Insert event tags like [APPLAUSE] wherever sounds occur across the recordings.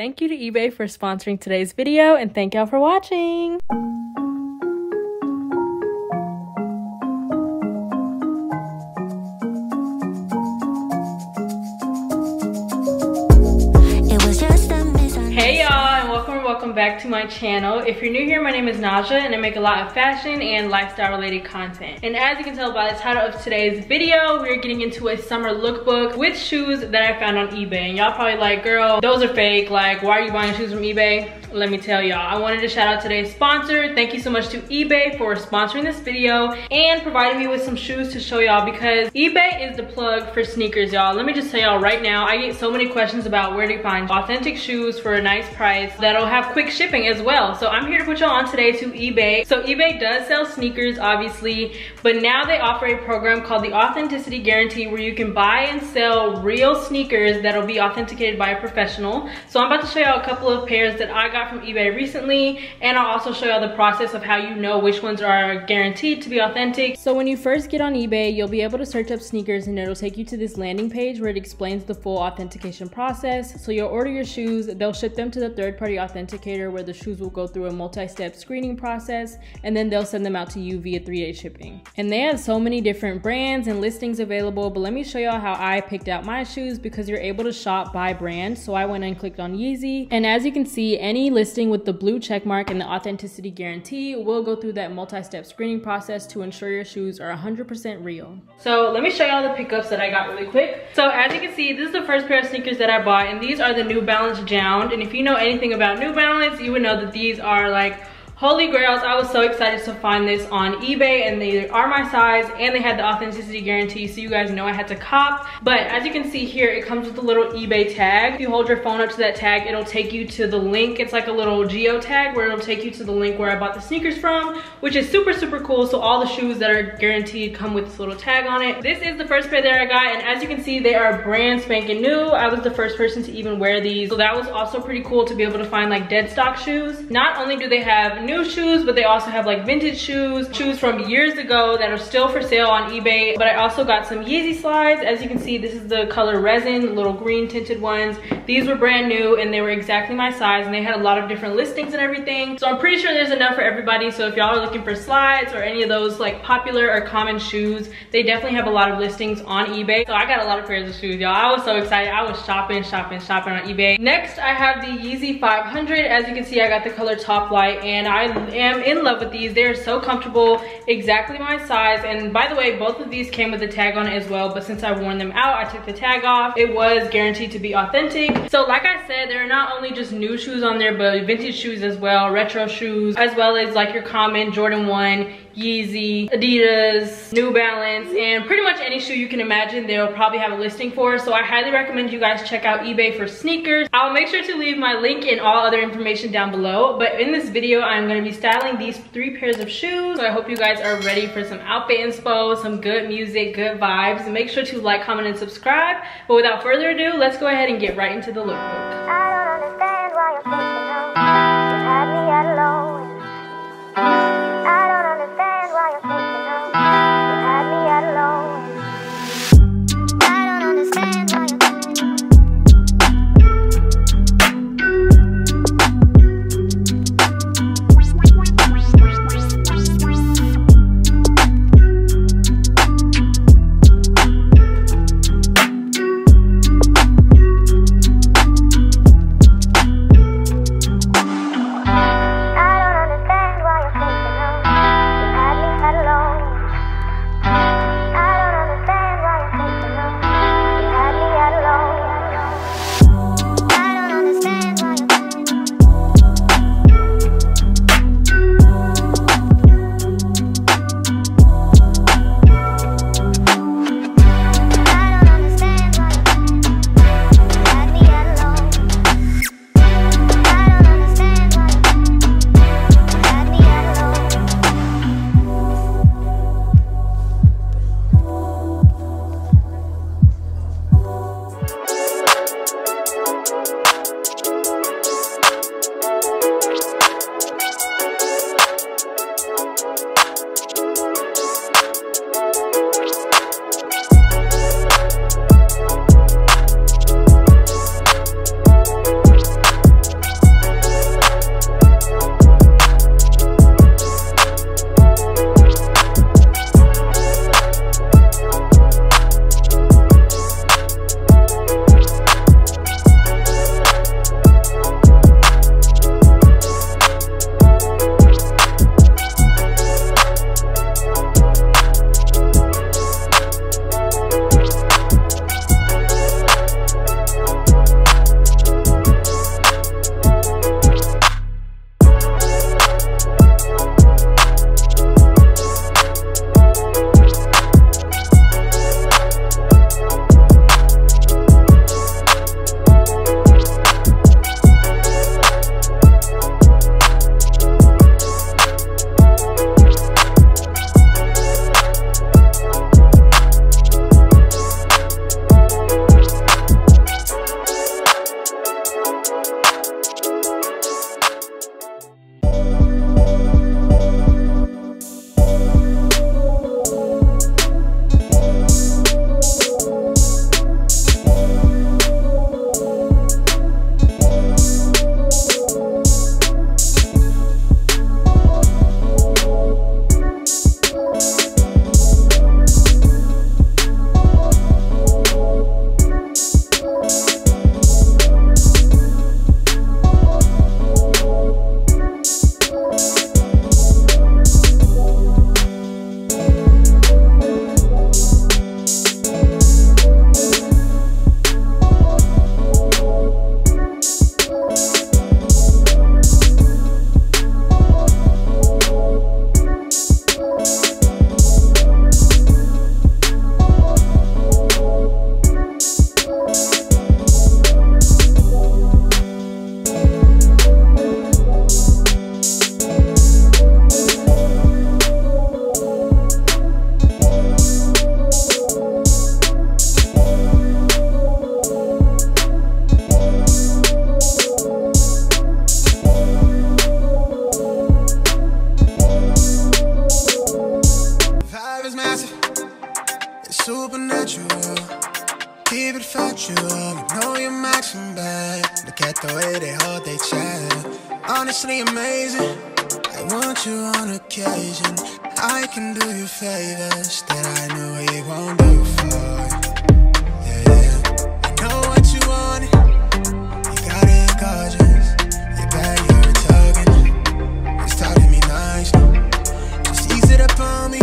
Thank you to eBay for sponsoring today's video and thank y'all for watching. To my channel. If you're new here, my name is Nazjaa and I make a lot of fashion and lifestyle related content. And as you can tell by the title of today's video, we're getting into a summer lookbook with shoes that I found on eBay. And y'all probably like, girl, those are fake. Like, why are you buying shoes from eBay? let me tell y'all i wanted to shout out today's sponsor thank you so much to ebay for sponsoring this video and providing me with some shoes to show y'all because ebay is the plug for sneakers y'all let me just tell y'all right now i get so many questions about where to find authentic shoes for a nice price that'll have quick shipping as well so i'm here to put y'all on today to ebay so ebay does sell sneakers obviously but now they offer a program called the authenticity guarantee where you can buy and sell real sneakers that'll be authenticated by a professional so i'm about to show y'all a couple of pairs that i got from eBay recently and I'll also show y'all the process of how you know which ones are guaranteed to be authentic. So when you first get on eBay, you'll be able to search up sneakers and it'll take you to this landing page where it explains the full authentication process. So you'll order your shoes, they'll ship them to the third-party authenticator where the shoes will go through a multi-step screening process and then they'll send them out to you via 3-day shipping. And they have so many different brands and listings available, but let me show y'all how I picked out my shoes because you're able to shop by brand. So I went and clicked on Yeezy and as you can see, any listing with the blue check mark and the authenticity guarantee will go through that multi-step screening process to ensure your shoes are 100% real. So let me show y'all the pickups that I got really quick. So as you can see, this is the first pair of sneakers that I bought and these are the New Balance JJJJound. And if you know anything about New Balance, you would know that these are like Holy grails, I was so excited to find this on eBay and they are my size and they had the authenticity guarantee so you guys know I had to cop. But as you can see here, it comes with a little eBay tag. If you hold your phone up to that tag, it'll take you to the link. It's like a little geo tag where it'll take you to the link where I bought the sneakers from, which is super, super cool. So all the shoes that are guaranteed come with this little tag on it. This is the first pair that I got and as you can see, they are brand spanking new. I was the first person to even wear these. So that was also pretty cool to be able to find like dead stock shoes. Not only do they have new shoes, but they also have like vintage shoes, shoes from years ago that are still for sale on eBay. But I also got some Yeezy slides. As you can see, this is the color resin, little green tinted ones. These were brand new and they were exactly my size and they had a lot of different listings and everything. So I'm pretty sure there's enough for everybody. So if y'all are looking for slides or any of those like popular or common shoes, they definitely have a lot of listings on eBay. So I got a lot of pairs of shoes, y'all. I was so excited. I was shopping, shopping, shopping on eBay. Next, I have the Yeezy 500. As you can see, I got the color Taupe Light and I am in love with these. They're so comfortable, exactly my size. And by the way, both of these came with a tag on it as well. But since I worn them out, I took the tag off. It was guaranteed to be authentic. So like I said, there are not only just new shoes on there, but vintage shoes as well, retro shoes, as well as like your common Jordan 1, Yeezy, Adidas, New Balance, and pretty much any shoe you can imagine they'll probably have a listing for. So I highly recommend you guys check out eBay for sneakers. I'll make sure to leave my link and all other information down below. But in this video, I'm gonna be styling these three pairs of shoes. So I hope you guys are ready for some outfit inspo, some good music, good vibes. Make sure to like, comment, and subscribe. But without further ado, let's go ahead and get right into the lookbook. Way they hold their child. Honestly amazing. I want you on occasion. I can do you favors that I know he won't do for Yeah, yeah. I know what you want. You got it gorgeous. You bad, you're talking. It's talking me nice. Just ease it up on me.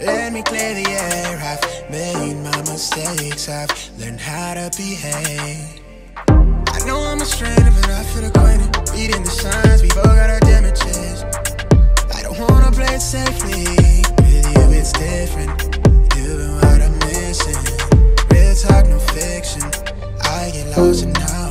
Let me clear the air. I've made my mistakes. I've learned how to behave. I know I'm a stranger, but I feel acquainted. Reading the signs, we both got our damages. I don't wanna play it safely. With you, it's different. You've been what I'm missing. Real talk, no fiction. I get lost in how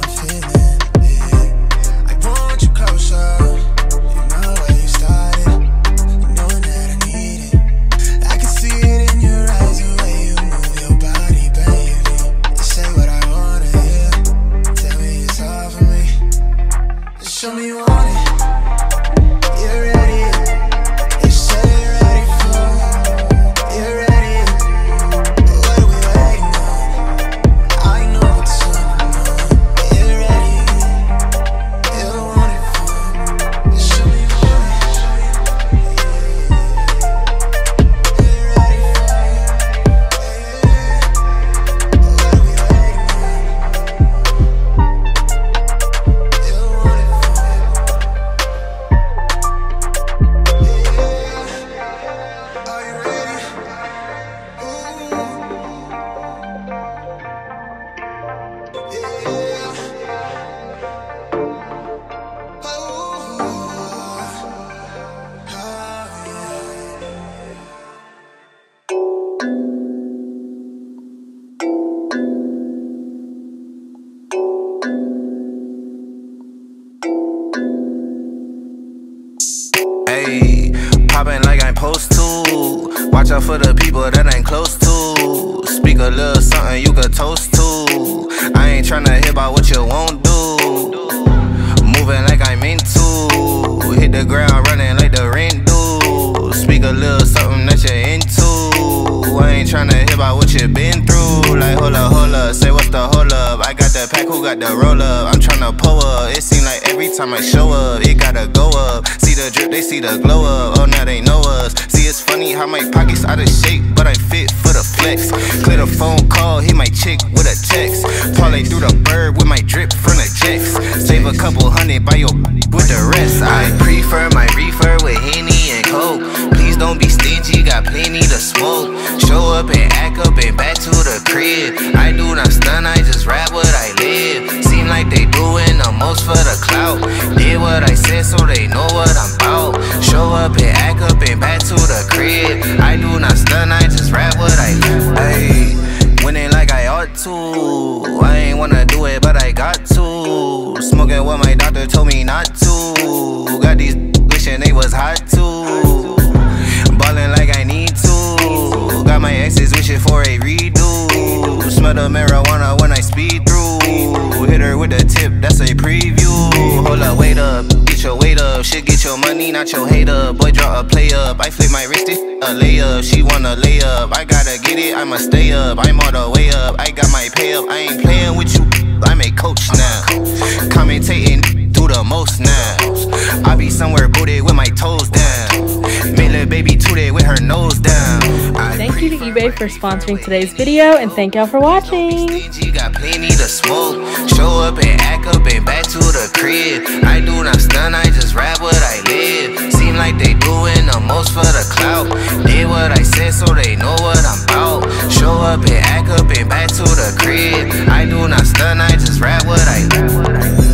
supposed to. Watch out for the people that ain't close to. Speak a little something you could toast to. I ain't tryna hear about what you won't do. Moving like I'm into. Hit the ground running like the rent do. Speak a little something that you're into. I ain't tryna hear about what you been through. Like, hold up, hold up, say what's the hold up. I got the pack, who got the roll up? I'm tryna pull up. It seem like every time I show up, it gotta go the drip, they see the glow up. Oh, now they know us. Funny how my pockets out of shape, but I fit for the flex. Clear the phone call, hit my chick with a text. Parlay through the bird with my drip from the jets. Save a couple hundred by your [LAUGHS] with the rest. I prefer my reefer with Henny and Coke. Please don't be stingy, got plenty to smoke. Show up and act up and back to the crib. I do not stun, I just rap what I live. Seem like they doing the most for the clout. Did what I said so they know what I'm about. Show up and act up and back to the crib. Shit, get your money, not your hate up. Boy, draw a play up. I flip my wrist, it a layup. She wanna lay up. I gotta get it, I'ma stay up. I'm all the way up. I got my pay up. I ain't playing with you. I'm a coach now. Commentating do the most now. I be somewhere booted with my toes down. Hey, little baby, today with her nose down. Thank you to eBay for sponsoring today's video, and thank y'all for watching. Show up and act up and back to the crib. I do not stun, I just rap what I live. Seem like they doing the most for the clout. Did what I said, so they know what I'm about. Show up and act up and back to the crib. I do not stun, I just rap what I live.